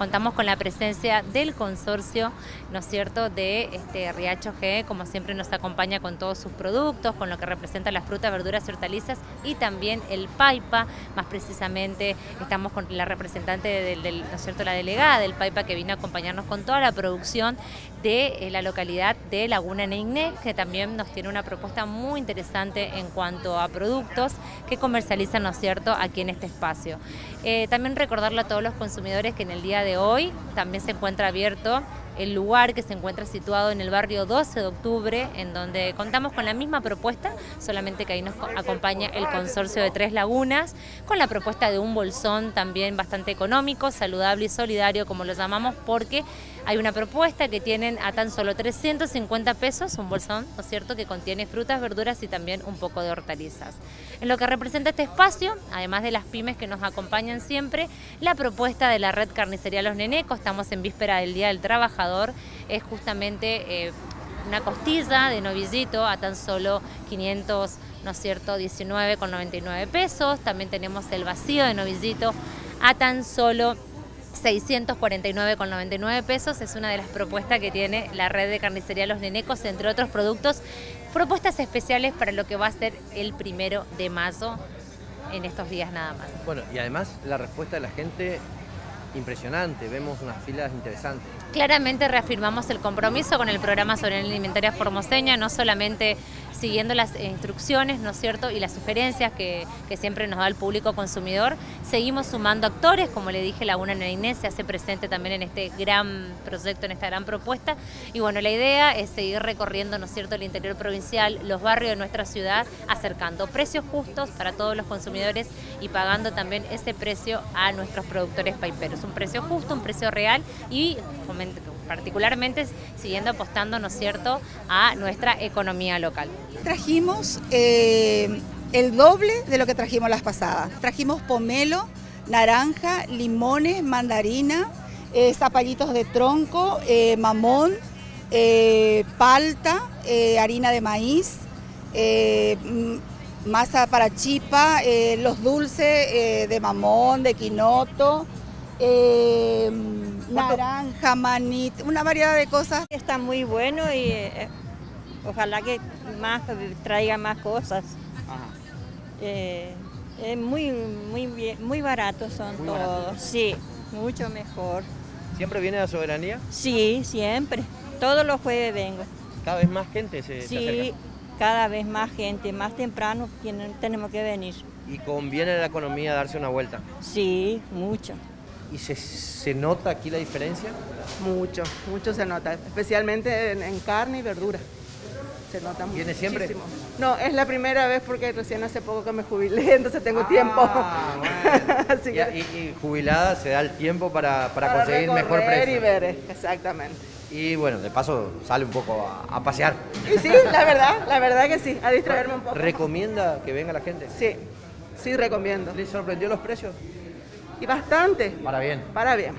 contamos con la presencia del consorcio, ¿no es cierto?, de este Riacho G, como siempre nos acompaña con todos sus productos, con lo que representa las frutas, verduras y hortalizas, y también el Paipa, más precisamente estamos con la representante del, ¿no es cierto?, la delegada del Paipa que vino a acompañarnos con toda la producción de eh, la localidad de Laguna Neigné, que también nos tiene una propuesta muy interesante en cuanto a productos que comercializan, ¿no es cierto?, aquí en este espacio. Eh, también recordarle a todos los consumidores que en el día de hoy también se encuentra abierto el lugar que se encuentra situado en el barrio 12 de octubre, en donde contamos con la misma propuesta, solamente que ahí nos acompaña el consorcio de Tres Lagunas, con la propuesta de un bolsón también bastante económico, saludable y solidario, como lo llamamos, porque hay una propuesta que tienen a tan solo 350 pesos, un bolsón, ¿no es cierto?, que contiene frutas, verduras y también un poco de hortalizas. En lo que representa este espacio, además de las pymes que nos acompañan siempre, la propuesta de la red carnicería Los Nenecos, estamos en víspera del Día del Trabajador, es justamente eh, una costilla de novillito a tan solo 500, ¿no es cierto?, 19,99 pesos. También tenemos el vacío de novillito a tan solo 649,99 pesos. Es una de las propuestas que tiene la red de carnicería Los Nenecos, entre otros productos. Propuestas especiales para lo que va a ser el primero de mayo en estos días nada más. Bueno, y además la respuesta de la gente impresionante, vemos unas filas interesantes. Claramente reafirmamos el compromiso con el programa sobre alimentaria formoseña, no solamente siguiendo las instrucciones, ¿no es cierto?, y las sugerencias que, siempre nos da el público consumidor. Seguimos sumando actores, como le dije, Laguna Inés se hace presente también en este gran proyecto, en esta gran propuesta. Y bueno, la idea es seguir recorriendo, ¿no es cierto?, el interior provincial, los barrios de nuestra ciudad, acercando precios justos para todos los consumidores y pagando también ese precio a nuestros productores paiperos. Un precio justo, un precio real y particularmente siguiendo apostando, ¿no es cierto?, a nuestra economía local. Trajimos eh, el doble de lo que trajimos las pasadas. Trajimos pomelo, naranja, limones, mandarina, eh, zapallitos de tronco, eh, mamón, palta, harina de maíz, masa para chipa, los dulces de mamón, de quinoto, naranja, manit, una variedad de cosas. Está muy bueno y Ojalá que más traiga más cosas. Eh, es muy, muy, bien, muy baratos son todos, sí, mucho mejor. ¿Siempre viene la soberanía? Sí, siempre. Todos los jueves vengo. ¿Cada vez más gente se, Sí, cada vez más gente, más temprano tenemos que venir. ¿Y conviene a la economía darse una vuelta? Sí, mucho. ¿Y se, nota aquí la diferencia? Mucho, mucho se nota, especialmente en carne y verdura se nota ¿Viene siempre? No, es la primera vez porque recién hace poco que me jubilé, entonces tengo tiempo. Ah, y, jubilada se da el tiempo para, conseguir mejor precio. y ver, exactamente. Y bueno, de paso sale un poco a, pasear. Y sí, la verdad, la verdad que sí, a distraerme un poco. ¿Recomienda que venga la gente? Sí, sí recomiendo. ¿Le sorprendió los precios? Y bastante. Para bien. Para bien.